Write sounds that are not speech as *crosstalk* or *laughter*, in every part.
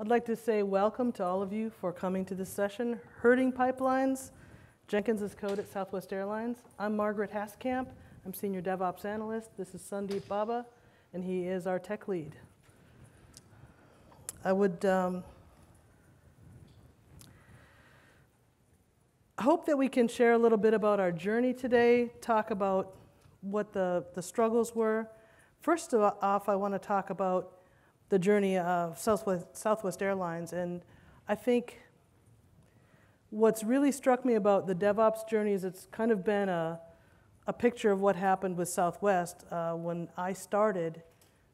I'd like to say welcome to all of you for coming to this session. Herding Pipelines, Jenkins code at Southwest Airlines. I'm Margaret Hasskamp. I'm Senior DevOps Analyst. This is Sundeep Bobba, and he is our tech lead. I would um, hope that we can share a little bit about our journey today, talk about what the, the struggles were. First off, I want to talk about the journey of Southwest, Southwest Airlines. And I think what's really struck me about the DevOps journey is it's kind of been a, a picture of what happened with Southwest. Uh, when I started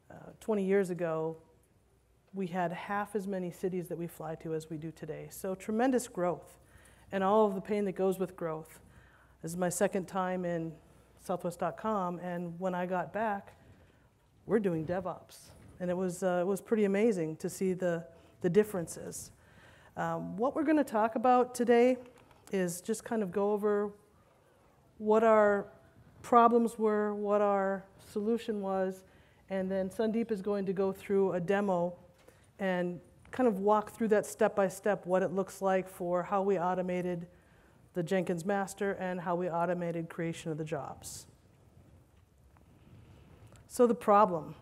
uh, 20 years ago, we had half as many cities that we fly to as we do today. So tremendous growth and all of the pain that goes with growth. This is my second time in Southwest.com, and when I got back, we're doing DevOps. And it was, uh, it was pretty amazing to see the, the differences. Um, what we're going to talk about today is just kind of go over what our problems were, what our solution was, and then Sundeep is going to go through a demo and kind of walk through that step by step, what it looks like for how we automated the Jenkins master and how we automated creation of the jobs. So the problem.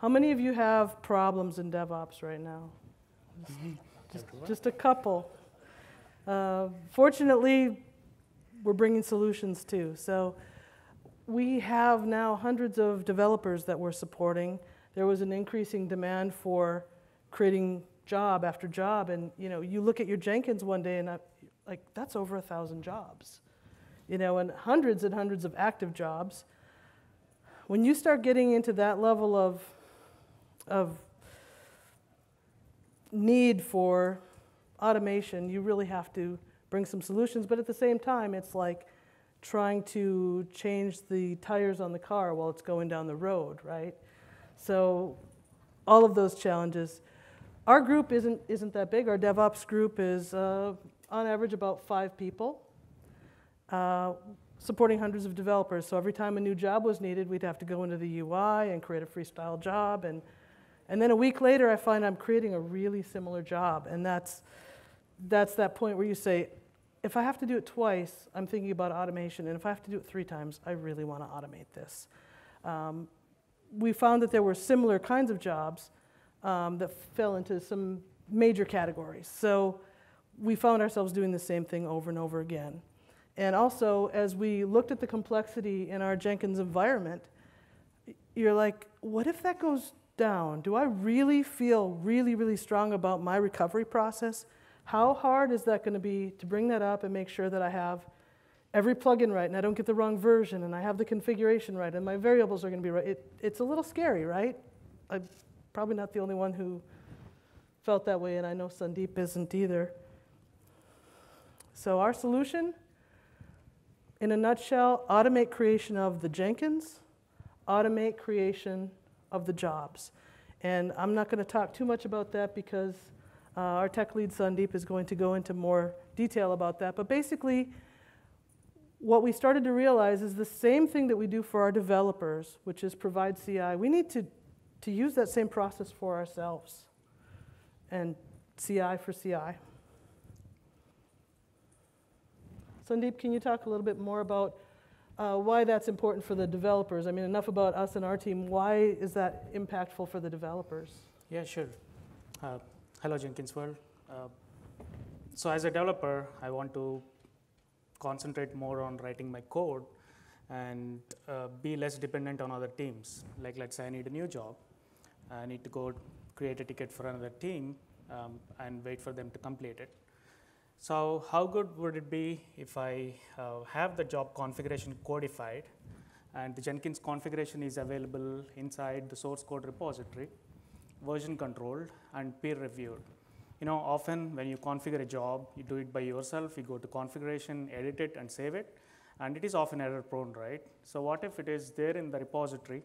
How many of you have problems in DevOps right now? Just, just a couple. Uh, fortunately, we're bringing solutions too. So we have now hundreds of developers that we're supporting. There was an increasing demand for creating job after job, and you know, you look at your Jenkins one day, and I, like that's over a thousand jobs, you know, and hundreds and hundreds of active jobs. When you start getting into that level of of need for automation, you really have to bring some solutions. But at the same time, it's like trying to change the tires on the car while it's going down the road, right? So all of those challenges. Our group isn't, isn't that big. Our DevOps group is uh, on average about five people, uh, supporting hundreds of developers. So every time a new job was needed, we'd have to go into the UI and create a freestyle job and and then a week later, I find I'm creating a really similar job. And that's, that's that point where you say, if I have to do it twice, I'm thinking about automation. And if I have to do it three times, I really want to automate this. Um, we found that there were similar kinds of jobs um, that fell into some major categories. So we found ourselves doing the same thing over and over again. And also, as we looked at the complexity in our Jenkins environment, you're like, what if that goes down, do I really feel really, really strong about my recovery process? How hard is that going to be to bring that up and make sure that I have every plugin right and I don't get the wrong version and I have the configuration right and my variables are going to be right? It, it's a little scary, right? I'm probably not the only one who felt that way, and I know Sundeep isn't either. So, our solution, in a nutshell, automate creation of the Jenkins, automate creation of the jobs. And I'm not going to talk too much about that because uh, our tech lead Sundeep is going to go into more detail about that. But basically, what we started to realize is the same thing that we do for our developers, which is provide CI. We need to, to use that same process for ourselves and CI for CI. Sundeep, can you talk a little bit more about uh, why that's important for the developers. I mean, enough about us and our team. Why is that impactful for the developers? Yeah, sure. Uh, hello, Jenkins World. Uh, so, as a developer, I want to concentrate more on writing my code and uh, be less dependent on other teams. Like, let's say I need a new job, I need to go create a ticket for another team um, and wait for them to complete it. So how good would it be if I uh, have the job configuration codified and the Jenkins configuration is available inside the source code repository, version controlled and peer reviewed. You know, often when you configure a job, you do it by yourself, you go to configuration, edit it and save it, and it is often error prone, right? So what if it is there in the repository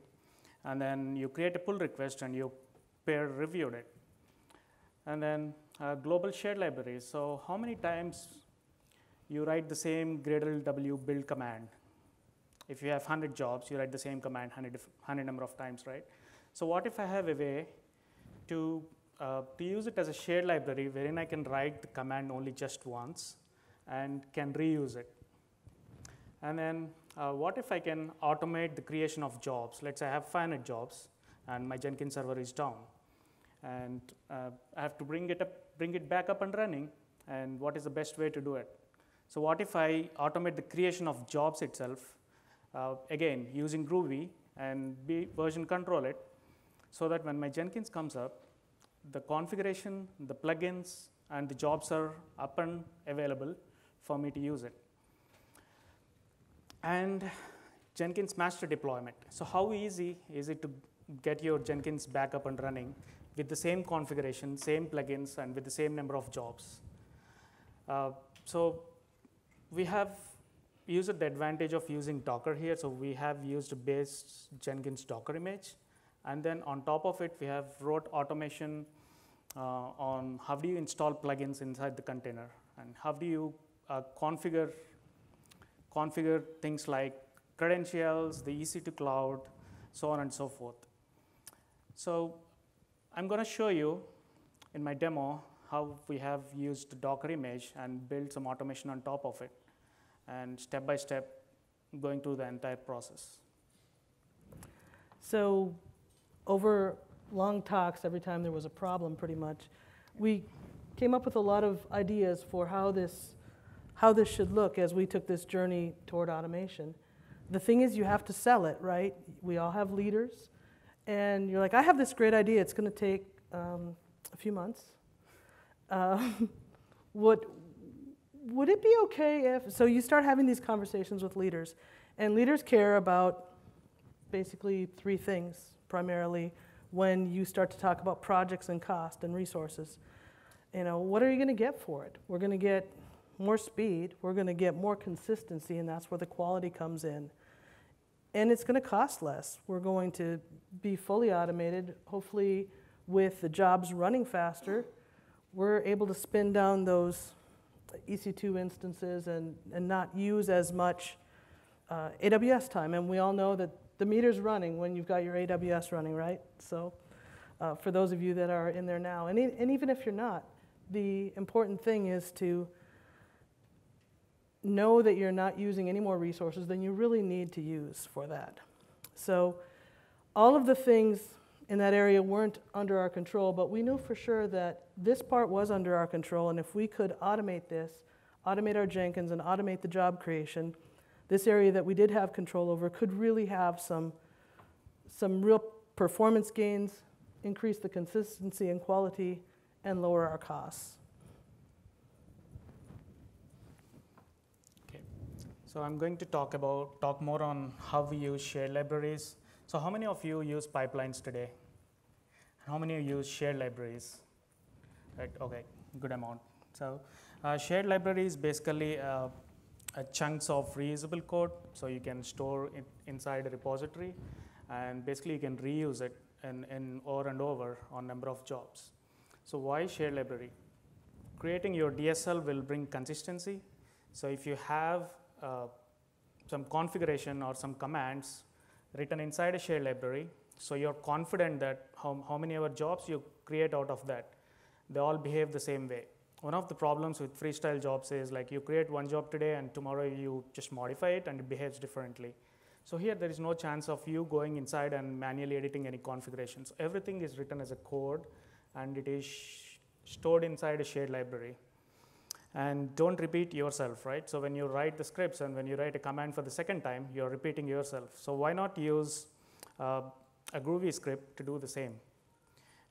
and then you create a pull request and you peer reviewed it. And then uh, global shared libraries. So how many times you write the same Gradle W build command? If you have 100 jobs, you write the same command 100, 100 number of times, right? So what if I have a way to uh, to use it as a shared library wherein I can write the command only just once and can reuse it. And then uh, what if I can automate the creation of jobs? Let's say I have 500 jobs and my Jenkins server is down. And uh, I have to bring it, up, bring it back up and running. And what is the best way to do it? So what if I automate the creation of jobs itself, uh, again, using Groovy and be version control it, so that when my Jenkins comes up, the configuration, the plugins, and the jobs are up and available for me to use it. And Jenkins master deployment. So how easy is it to get your Jenkins back up and running with the same configuration, same plugins, and with the same number of jobs? Uh, so we have used the advantage of using Docker here. So we have used a base Jenkins Docker image. And then on top of it, we have wrote automation uh, on how do you install plugins inside the container and how do you uh, configure, configure things like credentials, the EC2 cloud, so on and so forth. So I'm going to show you in my demo how we have used Docker image and built some automation on top of it and step by step going through the entire process. So over long talks, every time there was a problem, pretty much, we came up with a lot of ideas for how this, how this should look as we took this journey toward automation. The thing is, you have to sell it, right? We all have leaders, and you're like, I have this great idea. It's going to take um, a few months. *laughs* Uh, what would it be okay if? So you start having these conversations with leaders, and leaders care about basically three things primarily when you start to talk about projects and cost and resources. You know, what are you going to get for it? We're going to get more speed, we're going to get more consistency, and that's where the quality comes in. And it's going to cost less. We're going to be fully automated, hopefully, with the jobs running faster. We're able to spin down those EC2 instances and, and not use as much uh, AWS time. And we all know that the meter's running when you've got your AWS running, right? So uh, for those of you that are in there now, and, e- and even if you're not, the important thing is to know that you're not using any more resources than you really need to use for that. So all of the things in that area weren't under our control, but we knew for sure that this part was under our control, and if we could automate this, automate our Jenkins and automate the job creation, this area that we did have control over could really have some, some real performance gains, increase the consistency and quality, and lower our costs. So I'm going to talk about talk more on how we use shared libraries. So how many of you use pipelines today? How many use shared libraries? Right. Okay. Good amount. So uh, shared library is basically uh, chunks of reusable code. So you can store it inside a repository, and basically you can reuse it in, in over and over on number of jobs. So why shared library? Creating your DSL will bring consistency. So if you have uh, some configuration or some commands written inside a shared library, so you're confident that how, how many ever jobs you create out of that, they all behave the same way. One of the problems with freestyle jobs is like you create one job today and tomorrow you just modify it and it behaves differently. So here there is no chance of you going inside and manually editing any configurations. Everything is written as a code and it is stored inside a shared library and don't repeat yourself, right? So when you write the scripts and when you write a command for the second time, you're repeating yourself. So why not use uh, a Groovy script to do the same?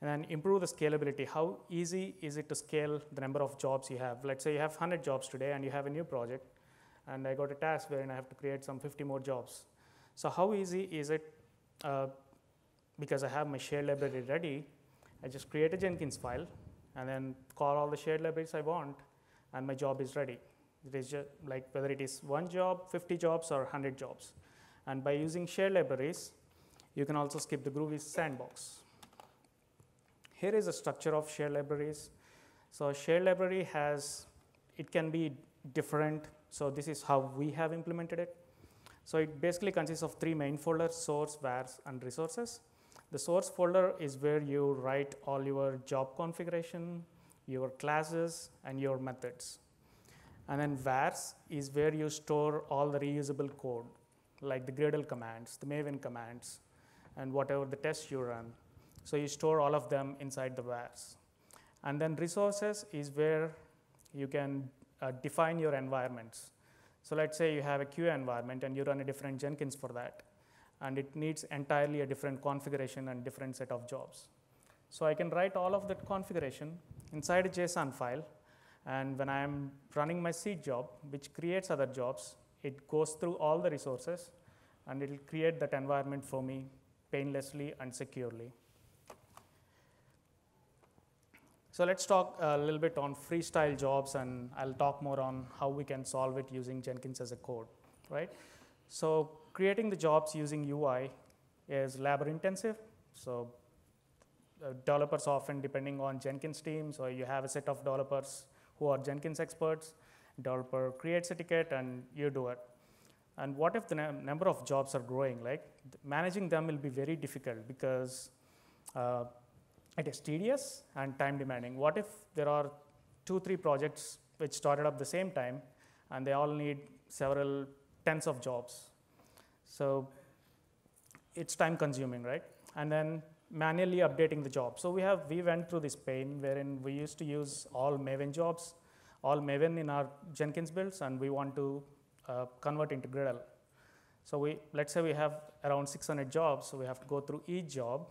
And then improve the scalability. How easy is it to scale the number of jobs you have? Let's say you have 100 jobs today and you have a new project, and I got a task wherein I have to create some 50 more jobs. So how easy is it? Uh, because I have my shared library ready, I just create a Jenkins file and then call all the shared libraries I want and my job is ready. It is just like whether it is one job, 50 jobs, or 100 jobs. And by using shared libraries, you can also skip the Groovy sandbox. Here is a structure of shared libraries. So a library has, it can be different. So this is how we have implemented it. So it basically consists of three main folders, source, vars, and resources. The source folder is where you write all your job configuration, your classes, and your methods. And then vars is where you store all the reusable code, like the Gradle commands, the Maven commands, and whatever the tests you run. So you store all of them inside the vars. And then resources is where you can uh, define your environments. So let's say you have a QA environment and you run a different Jenkins for that. And it needs entirely a different configuration and different set of jobs. So I can write all of that configuration inside a JSON file. And when I'm running my seed job, which creates other jobs, it goes through all the resources and it'll create that environment for me painlessly and securely. So let's talk a little bit on freestyle jobs and I'll talk more on how we can solve it using Jenkins as a code, right? So creating the jobs using UI is labor intensive. So developers often depending on Jenkins teams or you have a set of developers who are Jenkins experts, developer creates a ticket and you do it. And what if the number of jobs are growing? Like managing them will be very difficult because uh, it is tedious and time demanding. What if there are two, three projects which started up the same time and they all need several tens of jobs? So it's time consuming, right? And then manually updating the job. So we have we went through this pain wherein we used to use all Maven jobs, all Maven in our Jenkins builds, and we want to uh, convert into Gradle. So we let's say we have around 600 jobs, so we have to go through each job,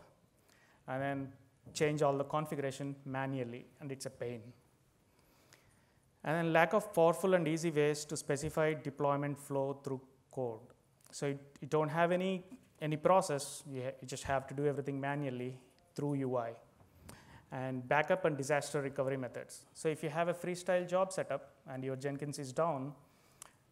and then change all the configuration manually, and it's a pain. And then lack of powerful and easy ways to specify deployment flow through code. So you, you don't have any, any process, you, you just have to do everything manually through UI. And backup and disaster recovery methods. So if you have a freestyle job setup and your Jenkins is down,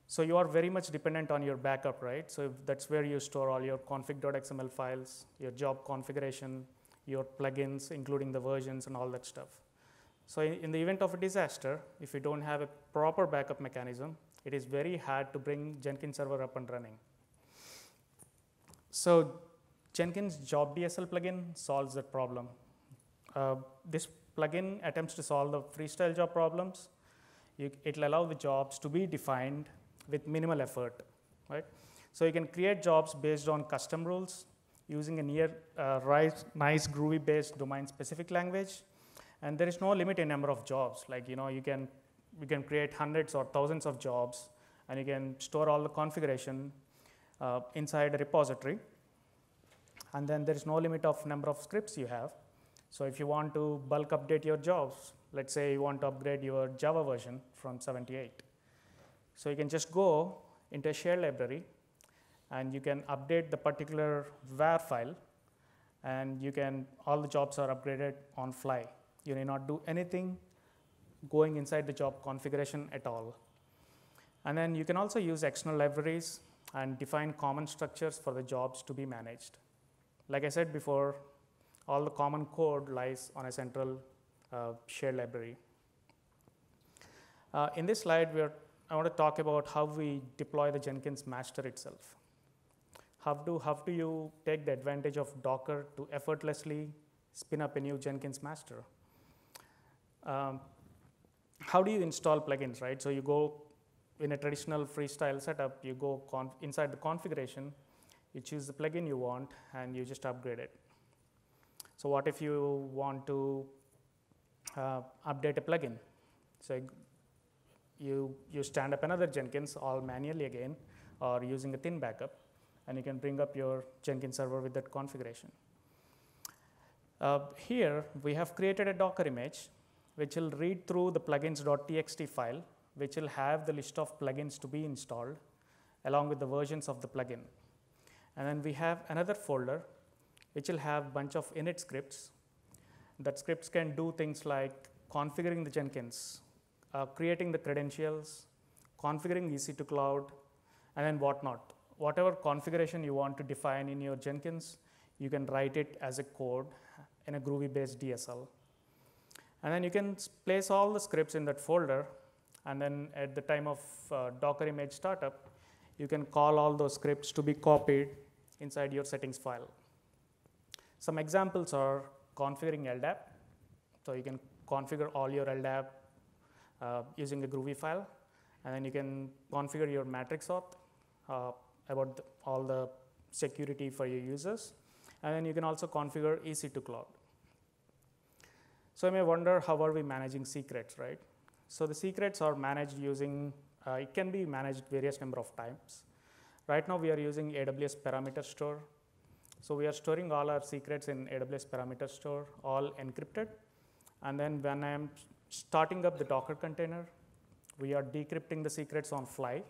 so you are very much dependent on your backup, right? So that's where you store all your config.xml files, your job configuration, your plugins, including the versions and all that stuff. So in, in the event of a disaster, if you don't have a proper backup mechanism, it is very hard to bring Jenkins server up and running. So Jenkins Job DSL plugin solves that problem. Uh, this plugin attempts to solve the freestyle job problems. You, it'll allow the jobs to be defined with minimal effort, right? So you can create jobs based on custom rules using a near uh, nice groovy based domain specific language. And there is no limit in number of jobs. Like, you know, you can, you can create hundreds or thousands of jobs and you can store all the configuration uh, inside a repository. And then there is no limit of number of scripts you have. So if you want to bulk update your jobs, let's say you want to upgrade your Java version from 78. So you can just go into a shared library and you can update the particular var file and you can all the jobs are upgraded on fly you need not do anything going inside the job configuration at all and then you can also use external libraries and define common structures for the jobs to be managed like i said before all the common code lies on a central uh, shared library uh, in this slide we are, i want to talk about how we deploy the jenkins master itself how do, how do you take the advantage of Docker to effortlessly spin up a new Jenkins master? Um, how do you install plugins, right? So you go in a traditional freestyle setup, you go inside the configuration, you choose the plugin you want, and you just upgrade it. So what if you want to uh, update a plugin? So you, you stand up another Jenkins all manually again, or using a thin backup, and you can bring up your Jenkins server with that configuration. Uh, here, we have created a Docker image which will read through the plugins.txt file, which will have the list of plugins to be installed along with the versions of the plugin. And then we have another folder which will have bunch of init scripts. That scripts can do things like configuring the Jenkins, uh, creating the credentials, configuring EC2 Cloud, and then whatnot whatever configuration you want to define in your Jenkins, you can write it as a code in a Groovy based DSL. And then you can place all the scripts in that folder. And then at the time of uh, Docker image startup, you can call all those scripts to be copied inside your settings file. Some examples are configuring LDAP. So you can configure all your LDAP uh, using a Groovy file, and then you can configure your matrix auth uh, about the, all the security for your users, and then you can also configure EC2 cloud. So you may wonder how are we managing secrets, right? So the secrets are managed using, uh, it can be managed various number of times. Right now we are using AWS parameter store. So we are storing all our secrets in AWS parameter store, all encrypted. And then when I am starting up the Docker container, we are decrypting the secrets on fly,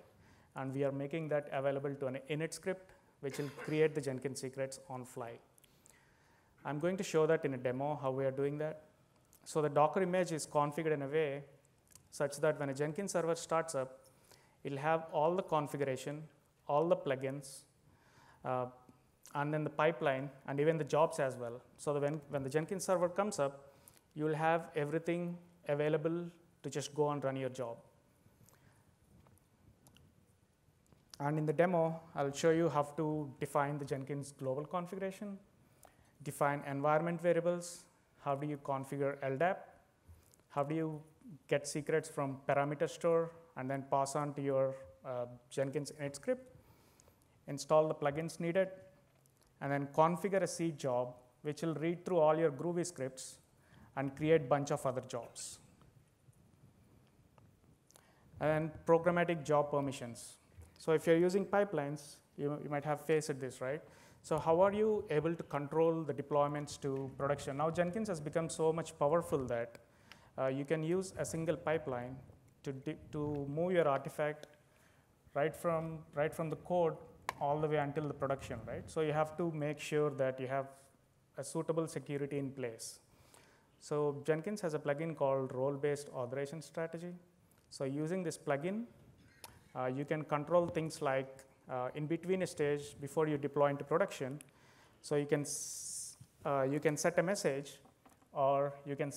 and we are making that available to an init script, which will create the Jenkins secrets on fly. I'm going to show that in a demo, how we are doing that. So the Docker image is configured in a way such that when a Jenkins server starts up, it'll have all the configuration, all the plugins, uh, and then the pipeline, and even the jobs as well. So when, when the Jenkins server comes up, you'll have everything available to just go and run your job. And in the demo, I'll show you how to define the Jenkins global configuration, define environment variables, how do you configure LDAP, how do you get secrets from parameter store and then pass on to your uh, Jenkins init script, install the plugins needed, and then configure a seed job which will read through all your Groovy scripts and create bunch of other jobs. And programmatic job permissions. So if you're using pipelines, you, you might have faced this, right? So how are you able to control the deployments to production? Now Jenkins has become so much powerful that uh, you can use a single pipeline to, to move your artifact right from, right from the code all the way until the production, right? So you have to make sure that you have a suitable security in place. So Jenkins has a plugin called role-based authorization strategy. So using this plugin, uh, you can control things like uh, in between a stage before you deploy into production. So you can, uh, you can set a message or you can,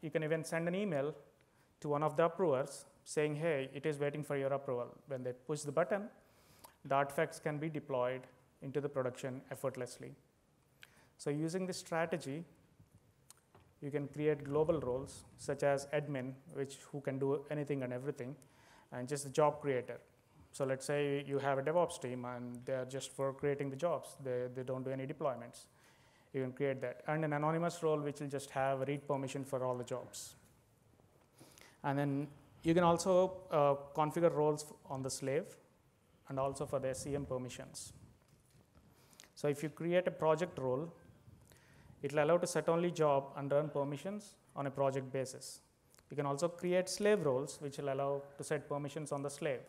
you can even send an email to one of the approvers saying, hey, it is waiting for your approval. When they push the button, the artifacts can be deployed into the production effortlessly. So using this strategy, you can create global roles such as admin, which who can do anything and everything, and just the job creator. So let's say you have a DevOps team and they're just for creating the jobs. They, they don't do any deployments. You can create that. And an anonymous role which will just have read permission for all the jobs. And then you can also uh, configure roles on the slave and also for the SCM permissions. So if you create a project role, it will allow to set only job and run permissions on a project basis. You can also create slave roles, which will allow to set permissions on the slave.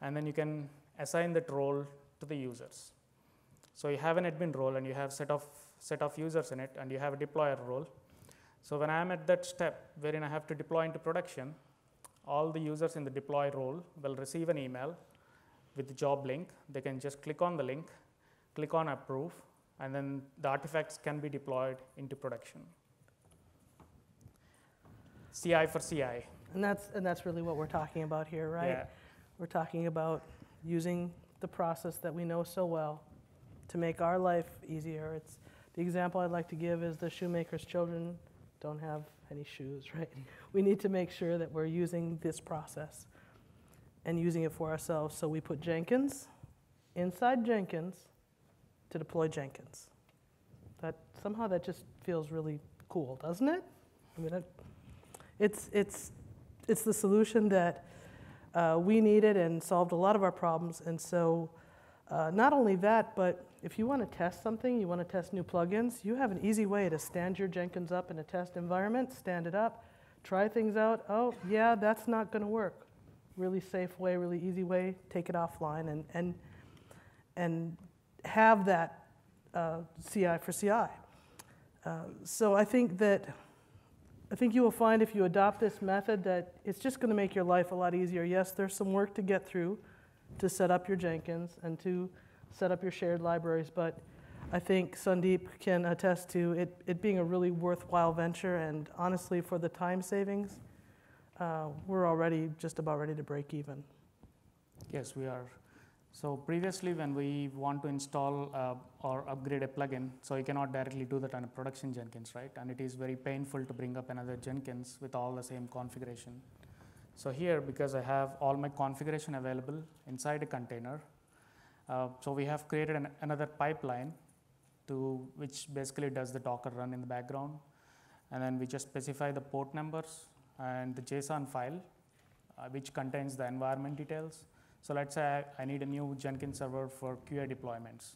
And then you can assign that role to the users. So you have an admin role and you have set of, set of users in it and you have a deployer role. So when I'm at that step wherein I have to deploy into production, all the users in the deploy role will receive an email with the job link. They can just click on the link, click on approve, and then the artifacts can be deployed into production. CI for CI. And that's, and that's really what we're talking about here, right? Yeah. We're talking about using the process that we know so well to make our life easier. It's, the example I'd like to give is the shoemaker's children don't have any shoes, *laughs* right? We need to make sure that we're using this process and using it for ourselves. So we put Jenkins inside Jenkins to deploy Jenkins. That somehow that just feels really cool, doesn't it? I mean, it, it's it's it's the solution that uh, we needed and solved a lot of our problems. And so, uh, not only that, but if you want to test something, you want to test new plugins, you have an easy way to stand your Jenkins up in a test environment, stand it up, try things out. Oh, yeah, that's not going to work. Really safe way, really easy way, take it offline and, and, and have that uh, CI for CI. Uh, so I think that I think you will find if you adopt this method that it's just going to make your life a lot easier. Yes, there's some work to get through to set up your Jenkins and to set up your shared libraries, but I think Sundeep can attest to it, it being a really worthwhile venture. And honestly, for the time savings, uh, we're already just about ready to break even. Yes, we are. So previously, when we want to install uh, or upgrade a plugin, so you cannot directly do that on a production Jenkins, right? And it is very painful to bring up another Jenkins with all the same configuration. So here, because I have all my configuration available inside a container, so we have created an, another pipeline to which basically does the Docker run in the background, and then we just specify the port numbers and the JSON file, uh, which contains the environment details so let's say I, I need a new Jenkins server for QA deployments.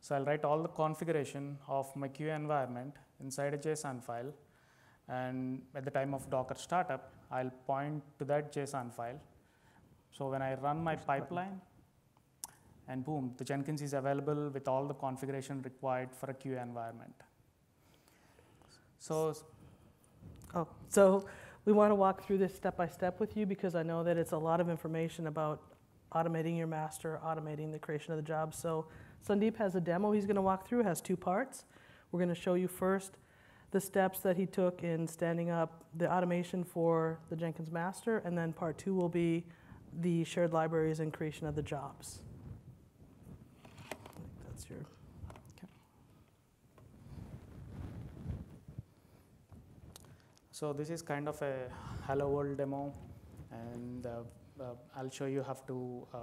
So I'll write all the configuration of my QA environment inside a JSON file. And at the time of Docker startup, I'll point to that JSON file. So when I run my pipeline, and boom, the Jenkins is available with all the configuration required for a QA environment. So, Oh, so we want to walk through this step by step with you because I know that it's a lot of information about automating your master, automating the creation of the job. So Sundeep has a demo he's going to walk through, has two parts. We're going to show you first the steps that he took in standing up the automation for the Jenkins master, and then part two will be the shared libraries and creation of the jobs. That's your. So this is kind of a hello world demo, and uh, uh, I'll show you how to uh,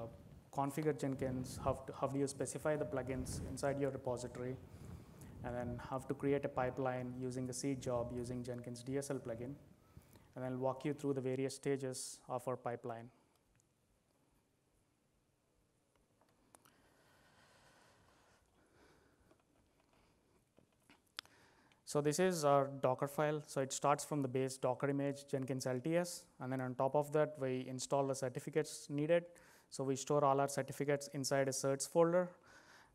configure Jenkins, how, to, how do you specify the plugins inside your repository, and then how to create a pipeline using a seed job using Jenkins DSL plugin, and I'll walk you through the various stages of our pipeline. So this is our Docker file. So it starts from the base Docker image Jenkins LTS, and then on top of that, we install the certificates needed. So we store all our certificates inside a certs folder,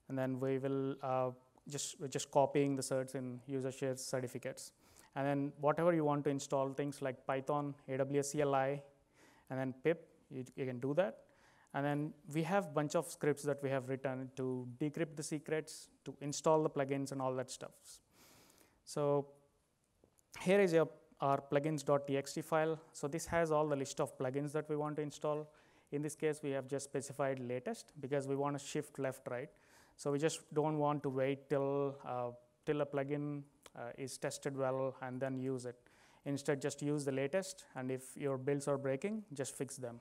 and then we will uh, just we're just copying the certs in user shares certificates. And then whatever you want to install, things like Python, AWS CLI, and then pip, you, you can do that. And then we have bunch of scripts that we have written to decrypt the secrets, to install the plugins and all that stuff. So here is your, our plugins.txt file. So this has all the list of plugins that we want to install. In this case, we have just specified latest because we want to shift left, right? So we just don't want to wait till, uh, till a plugin uh, is tested well and then use it. Instead, just use the latest, and if your builds are breaking, just fix them.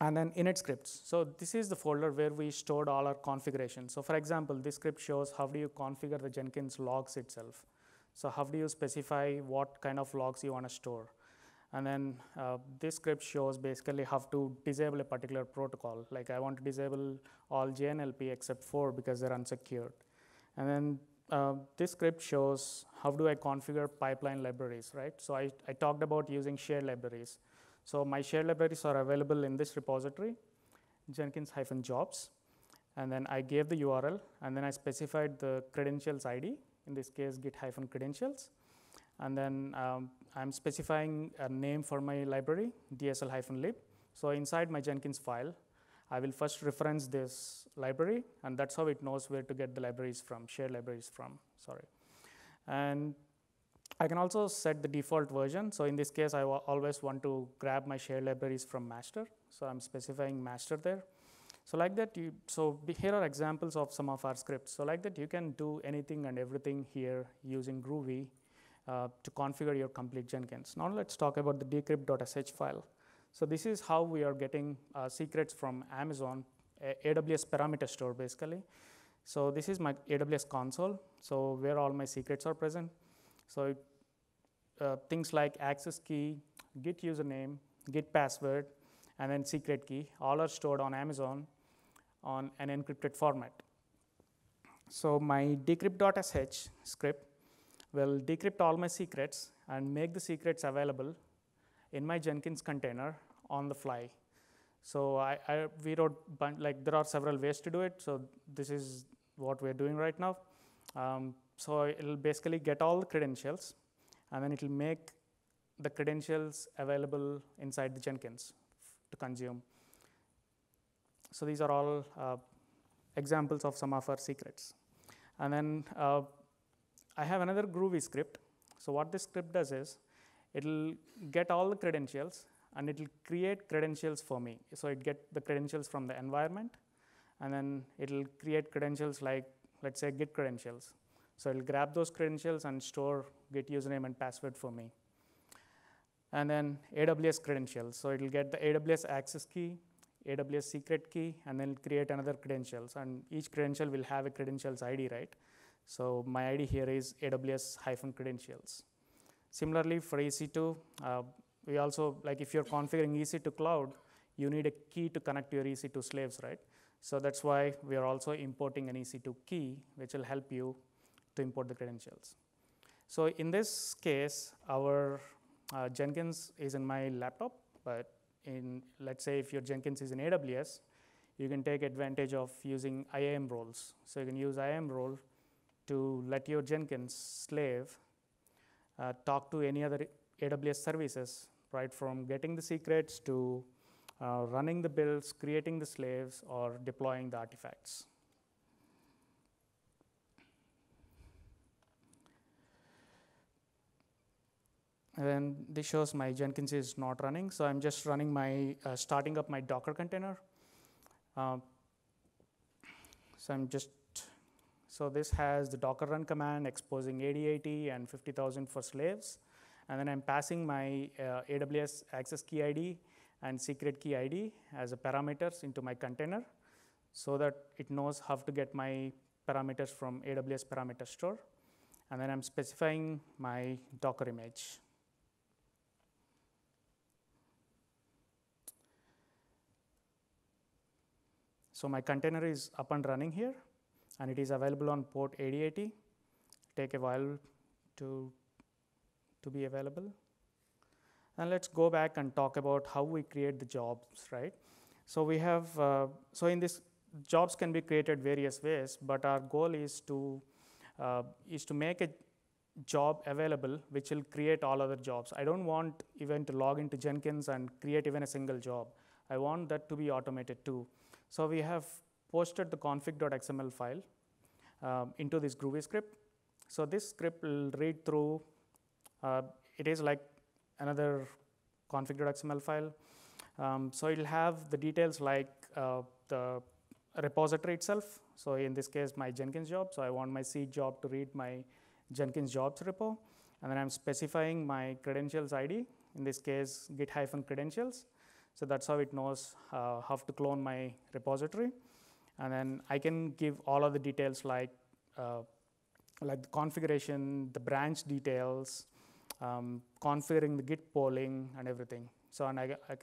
And then init scripts. So this is the folder where we stored all our configuration. So for example, this script shows how do you configure the Jenkins logs itself. So how do you specify what kind of logs you want to store? And then uh, this script shows basically how to disable a particular protocol. Like I want to disable all JNLP except for because they're unsecured. And then uh, this script shows how do I configure pipeline libraries, right? So I, I talked about using shared libraries. So my shared libraries are available in this repository, Jenkins-jobs. And then I gave the URL, and then I specified the credentials ID, in this case, git-credentials. And then um, I'm specifying a name for my library, dsl-lib. So inside my Jenkins file, I will first reference this library, and that's how it knows where to get the libraries from, shared libraries from, sorry. And I can also set the default version. So in this case, I always want to grab my shared libraries from master. So I'm specifying master there. So like that, you, so here are examples of some of our scripts. So like that, you can do anything and everything here using Groovy uh, to configure your complete Jenkins. Now let's talk about the decrypt.sh file. So this is how we are getting uh, secrets from Amazon, AWS parameter store basically. So this is my AWS console, so where all my secrets are present. So uh, things like access key, git username, git password, and then secret key, all are stored on Amazon on an encrypted format. So my decrypt.sh script will decrypt all my secrets and make the secrets available in my Jenkins container on the fly. So I, I, we wrote, like there are several ways to do it. So this is what we're doing right now. Um, so it'll basically get all the credentials, and then it'll make the credentials available inside the Jenkins to consume. So these are all uh, examples of some of our secrets. And then uh, I have another Groovy script. So what this script does is, it'll get all the credentials and it will create credentials for me. So it get the credentials from the environment, and then it will create credentials like, let's say, Git credentials. So it'll grab those credentials and store Git username and password for me. And then AWS credentials. So it'll get the AWS access key, AWS secret key, and then create another credentials. And each credential will have a credentials ID, right? So my ID here is AWS hyphen credentials. Similarly, for EC2, uh, we also, like if you're configuring EC2 cloud, you need a key to connect your EC2 slaves, right? So that's why we are also importing an EC2 key, which will help you to import the credentials. So in this case, our uh, Jenkins is in my laptop, but in let's say if your Jenkins is in AWS, you can take advantage of using IAM roles. So you can use IAM role to let your Jenkins slave uh, talk to any other AWS services, right from getting the secrets to uh, running the builds, creating the slaves, or deploying the artifacts. And this shows my Jenkins is not running. So I'm just running my, uh, starting up my Docker container. Uh, so I'm just, so this has the Docker run command exposing 8080 and 50,000 for slaves. And then I'm passing my uh, AWS access key ID and secret key ID as a parameters into my container so that it knows how to get my parameters from AWS parameter store. And then I'm specifying my Docker image. So my container is up and running here, and it is available on port 8080. Take a while to, to be available. And let's go back and talk about how we create the jobs, right? So we have, uh, so in this, jobs can be created various ways, but our goal is to, uh, is to make a job available which will create all other jobs. I don't want even to log into Jenkins and create even a single job. I want that to be automated too. So we have posted the config.xml file um, into this Groovy script. So this script will read through, uh, it is like another config.xml file. Um, so it'll have the details like uh, the repository itself. So in this case, my Jenkins job. So I want my seed job to read my Jenkins jobs repo. And then I'm specifying my credentials ID, in this case, git hyphen credentials. So that's how it knows uh, how to clone my repository. And then I can give all of the details like, uh, like the configuration, the branch details, um, configuring the Git polling and everything. So and I, I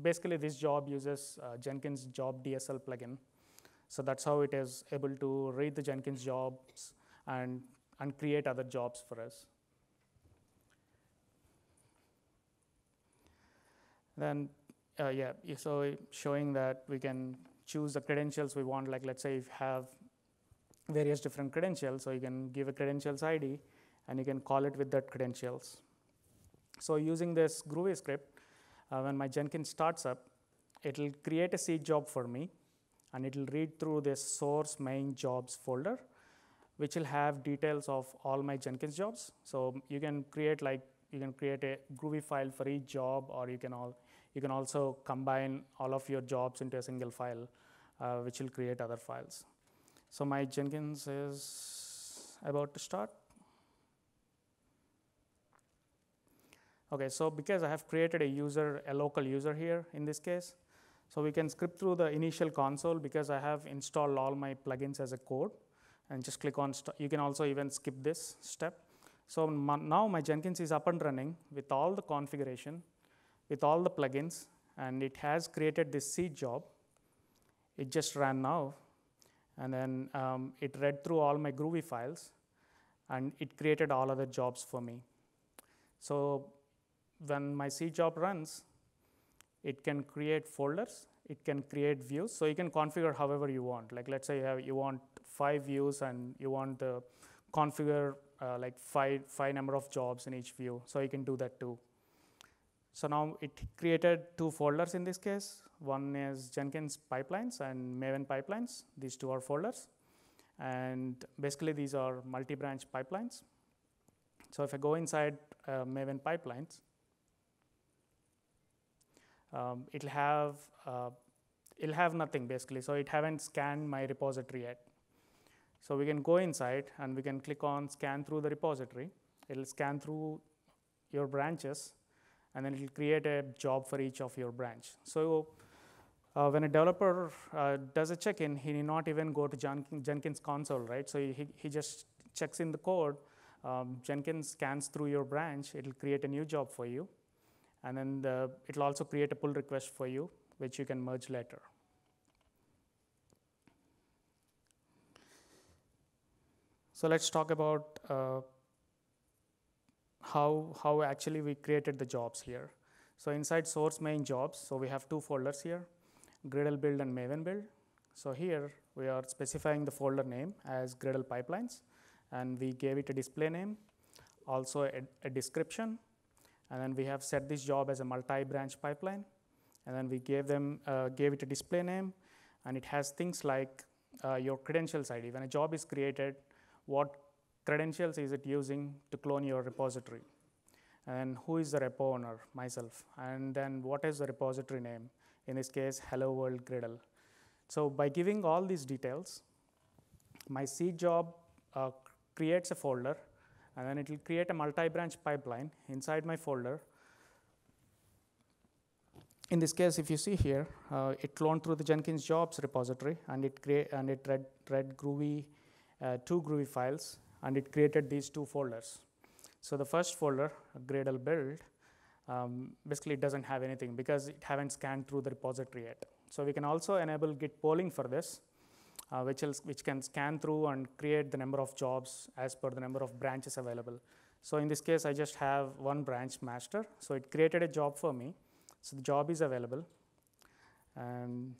basically this job uses uh, Jenkins job DSL plugin. So that's how it is able to read the Jenkins jobs and, and create other jobs for us. Then uh, yeah, so showing that we can choose the credentials we want, like let's say you have various different credentials, so you can give a credentials ID and you can call it with that credentials. So using this Groovy script, uh, when my Jenkins starts up, it'll create a seed job for me and it'll read through this source main jobs folder, which will have details of all my Jenkins jobs. So you can create like, you can create a Groovy file for each job or you can all you can also combine all of your jobs into a single file, uh, which will create other files. So my Jenkins is about to start. Okay, so because I have created a user, a local user here in this case, so we can script through the initial console because I have installed all my plugins as a code and just click on, you can also even skip this step. So now my Jenkins is up and running with all the configuration with all the plugins, and it has created this seed job. It just ran now, and then um, it read through all my Groovy files, and it created all other jobs for me. So when my seed job runs, it can create folders, it can create views, so you can configure however you want. Like let's say you, have, you want five views and you want to configure uh, like five, five number of jobs in each view, so you can do that too. So now it created two folders in this case. One is Jenkins pipelines and Maven pipelines. These two are folders. And basically these are multi-branch pipelines. So if I go inside uh, Maven pipelines, um, it'll have uh, it'll have nothing basically. So it haven't scanned my repository yet. So we can go inside and we can click on scan through the repository. It'll scan through your branches and then it'll create a job for each of your branch. So uh, when a developer uh, does a check-in, he need not even go to Jen- Jenkins console, right? So he, he just checks in the code. Um, Jenkins scans through your branch. It'll create a new job for you. And then the, it'll also create a pull request for you, which you can merge later. So let's talk about uh, how, how actually we created the jobs here. So inside source main jobs, so we have two folders here, Gradle build and Maven build. So here we are specifying the folder name as Gradle pipelines, and we gave it a display name, also a, a description, and then we have set this job as a multi-branch pipeline, and then we gave them uh, gave it a display name, and it has things like uh, your credentials ID. When a job is created, what credentials is it using to clone your repository? And who is the repo owner? Myself. And then what is the repository name? In this case, Hello World Gradle. So by giving all these details, my seed job uh, creates a folder, and then it will create a multi-branch pipeline inside my folder. In this case, if you see here, uh, it cloned through the Jenkins jobs repository, and it create and it read, read Groovy uh, two Groovy files, and it created these two folders. So the first folder, Gradle build, um, basically it doesn't have anything because it haven't scanned through the repository yet. So we can also enable Git polling for this, uh, which, will, which can scan through and create the number of jobs as per the number of branches available. So in this case, I just have one branch master. So it created a job for me. So the job is available. And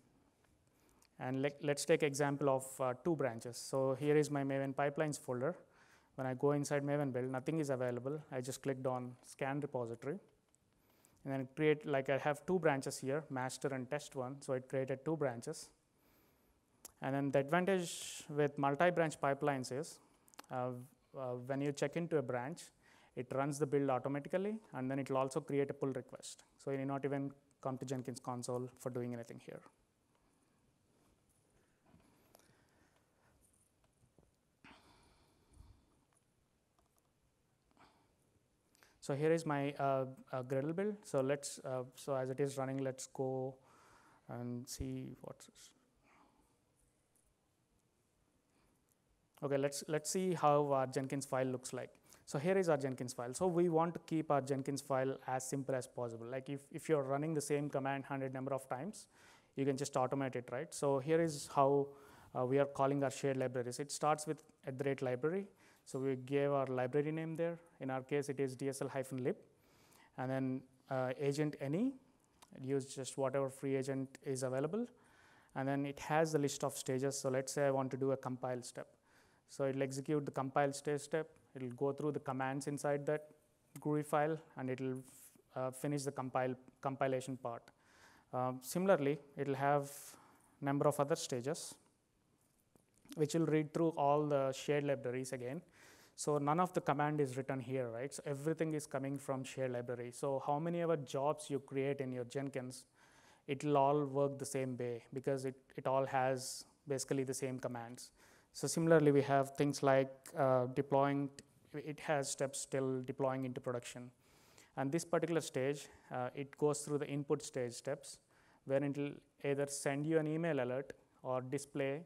and let, us take example of uh, two branches. So here is my Maven pipelines folder. When I go inside Maven build, nothing is available. I just clicked on scan repository. And then create, like I have two branches here, master and test one. So it created two branches. And then the advantage with multi-branch pipelines is uh, uh, when you check into a branch, it runs the build automatically, and then it will also create a pull request. So you need not even come to Jenkins console for doing anything here. So here is my uh, uh, Gradle build. So let's, uh, so as it is running, let's go and see what's. Okay, let's let's see how our Jenkins file looks like. So here is our Jenkins file. So we want to keep our Jenkins file as simple as possible. Like if, if you're running the same command 100 number of times, you can just automate it, right? So here is how uh, we are calling our shared libraries. It starts with at the rate library. So we gave our library name there. In our case, it is dsl-lib. And then uh, agent any, use just whatever free agent is available. And then it has the list of stages. So let's say I want to do a compile step. So it'll execute the compile stage step. It'll go through the commands inside that GUI file, and it'll uh, finish the compile compilation part. Um, similarly, it'll have a number of other stages, which will read through all the shared libraries again. So none of the command is written here, right? So everything is coming from shared library. So how many ever jobs you create in your Jenkins, it'll all work the same way because it, it all has basically the same commands. So similarly, we have things like uh, deploying, it has steps till deploying into production. And this particular stage, uh, it goes through the input stage steps, where it'll either send you an email alert or display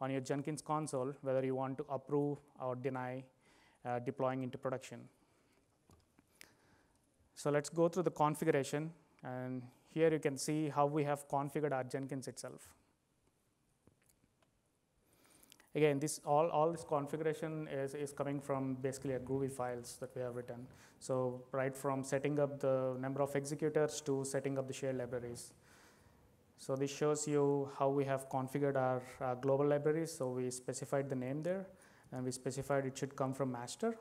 on your Jenkins console whether you want to approve or deny uh, deploying into production. So let's go through the configuration, and here you can see how we have configured our Jenkins itself. Again, this all, all this configuration is, is coming from basically a Groovy files that we have written. So right from setting up the number of executors to setting up the shared libraries. So this shows you how we have configured our uh, global libraries. So we specified the name there and we specified it should come from master.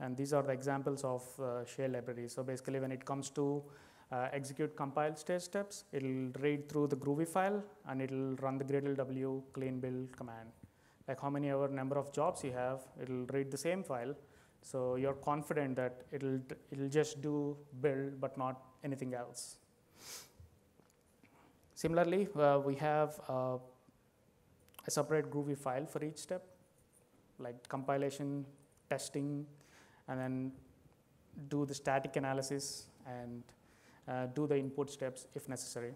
And these are the examples of uh, share libraries. So basically when it comes to uh, execute compile stage steps, it'll read through the Groovy file and it'll run the Gradle W clean build command. Like how many ever number of jobs you have, it'll read the same file, So you're confident that it'll, it'll just do build but not anything else. Similarly, uh, we have uh, a separate Groovy file for each step, like compilation, testing, and then do the static analysis and uh, do the input steps if necessary.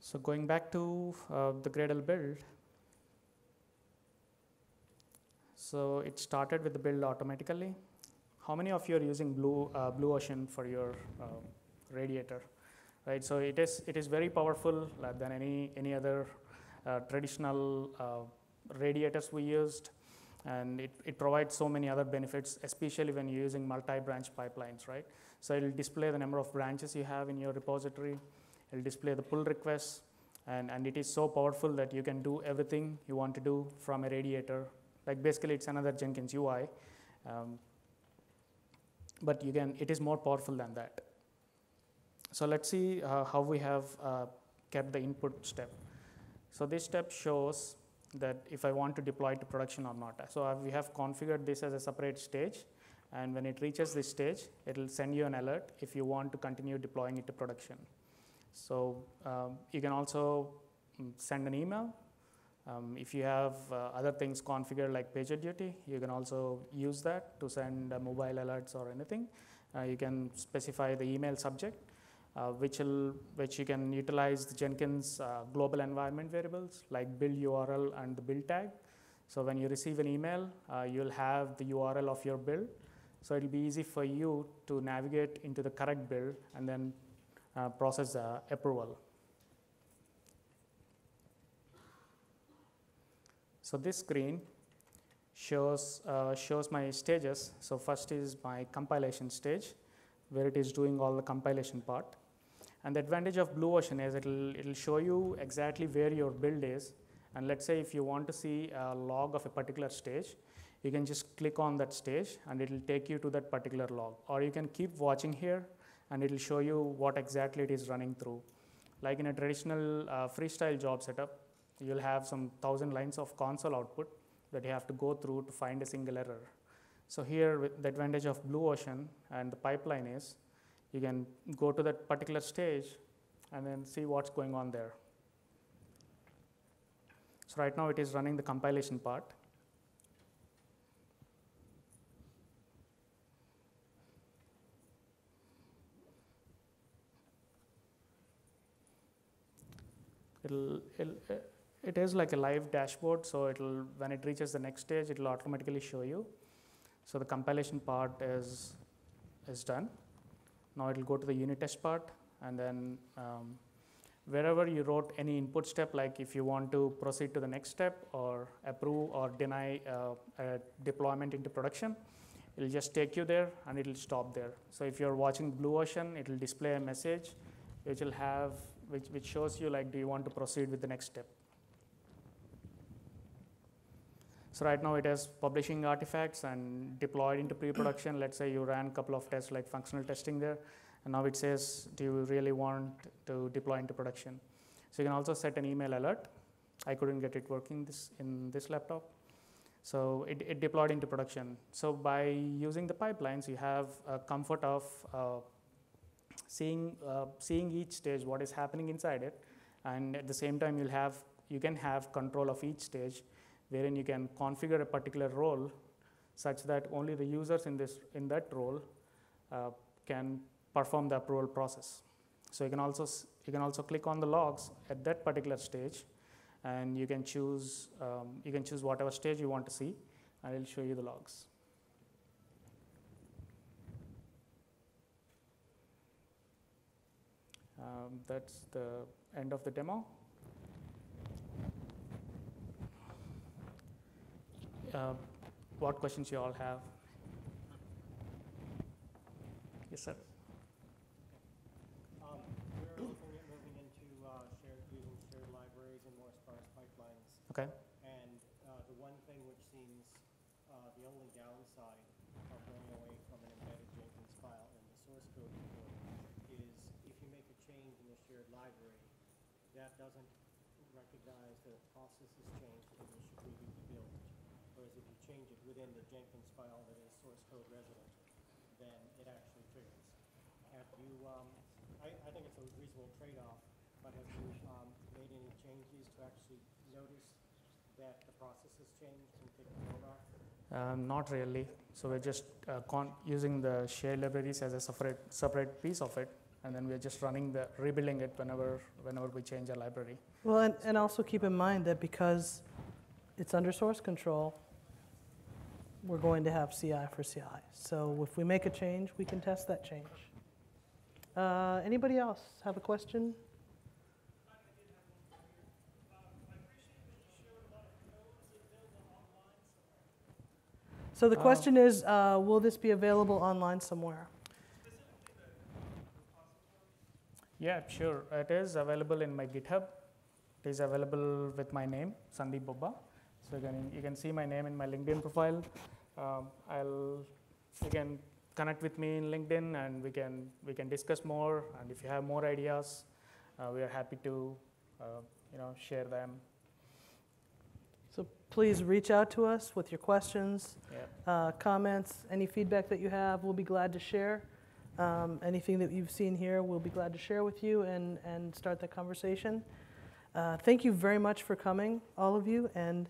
So going back to uh, the Gradle build, so it started with the build automatically. How many of you are using Blue, uh, Blue Ocean for your uh, radiator? Right, so it is, it is very powerful uh, than any, any other uh, traditional uh, radiators we used and it, it provides so many other benefits, especially when you're using multi-branch pipelines, right? So it'll display the number of branches you have in your repository, it'll display the pull requests, and, and it is so powerful that you can do everything you want to do from a radiator. Like basically it's another Jenkins UI, um, but you can, it is more powerful than that. So let's see uh, how we have uh, kept the input step. So this step shows that if I want to deploy to production or not. So uh, we have configured this as a separate stage and when it reaches this stage, it will send you an alert if you want to continue deploying it to production. So um, you can also mm, send an email. Um, if you have uh, other things configured like PagerDuty, you can also use that to send uh, mobile alerts or anything. Uh, you can specify the email subject uh, which, will, which you can utilize the Jenkins uh, global environment variables like build URL and the build tag. So when you receive an email, uh, you'll have the URL of your build. So it'll be easy for you to navigate into the correct build and then process the approval. So this screen shows, uh, shows my stages. So first is my compilation stage where it is doing all the compilation part. And the advantage of Blue Ocean is it'll, it'll show you exactly where your build is. And let's say if you want to see a log of a particular stage, you can just click on that stage and it'll take you to that particular log. Or you can keep watching here and it'll show you what exactly it is running through. Like in a traditional uh, freestyle job setup, you'll have some thousand lines of console output that you have to go through to find a single error. So here, with the advantage of Blue Ocean and the pipeline is you can go to that particular stage and then see what's going on there. So right now it is running the compilation part. It'll, it'll, it is like a live dashboard, so it'll when it reaches the next stage, it'll automatically show you. So the compilation part is is done. Now it will go to the unit test part, and then um, wherever you wrote any input step, like if you want to proceed to the next step or approve or deny uh, a deployment into production, it'll just take you there and it'll stop there. So if you're watching Blue Ocean, it'll display a message which will have which, which shows you like do you want to proceed with the next step. So right now it is publishing artifacts and deployed into pre-production. *clears throat* Let's say you ran a couple of tests like functional testing there, and now it says, do you really want to deploy into production? So you can also set an email alert. I couldn't get it working this in this laptop. So it, it deployed into production. So by using the pipelines, you have a comfort of uh, seeing, uh, seeing each stage, what is happening inside it, and at the same time, you'll have, you can have control of each stage wherein you can configure a particular role such that only the users in, this, in that role uh, can perform the approval process. So you can, also, you can also click on the logs at that particular stage and you can choose, um, you can choose whatever stage you want to see and it'll show you the logs. Um, that's the end of the demo. Uh, what questions you all have. Yes, sir. Um, We're looking at moving into uh, shared, using shared libraries and more sparse pipelines. Okay. And uh, the one thing which seems uh, the only downside of going away from an embedded Jenkins file in the source code report is if you make a change in the shared library, that doesn't recognize that a process has changed and it should reboot the build. Whereas if you change it within the Jenkins file that is source code resident, then it actually triggers. Have you, um, I, I think it's a reasonable trade-off, but have you, um, made any changes to actually notice that the process has changed and take the note off? Um, not really. So we're just uh, con- using the shared libraries as a separate separate piece of it, and then we're just running the rebuilding it whenever whenever we change a library. Well, and, and also keep in mind that because it's under source control, we're going to have CI for CI. So if we make a change, we can test that change. Uh, Anybody else have a question? So the question is, uh, will this be available online somewhere? Yeah, sure. It is available in my GitHub. It is available with my name, Sundeep Bobba. So you can, you can see my name in my LinkedIn profile. Um, I'll you can connect with me in LinkedIn, and we can we can discuss more. And if you have more ideas, uh, we are happy to uh, you know share them. So please reach out to us with your questions, uh, comments, any feedback that you have, we'll be glad to share. Um, Anything that you've seen here, we'll be glad to share with you and, and start the conversation. Uh, Thank you very much for coming, all of you, and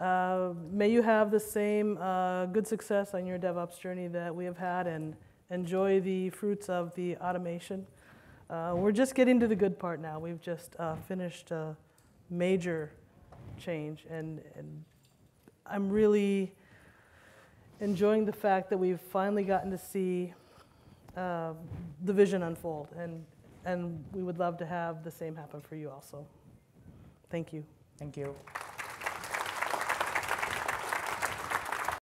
uh, may you have the same uh, good success on your DevOps journey that we have had, and enjoy the fruits of the automation. Uh, We're just getting to the good part now. We've just uh, finished a major change, and, and I'm really enjoying the fact that we've finally gotten to see uh, the vision unfold, and, and we would love to have the same happen for you also. Thank you. Thank you.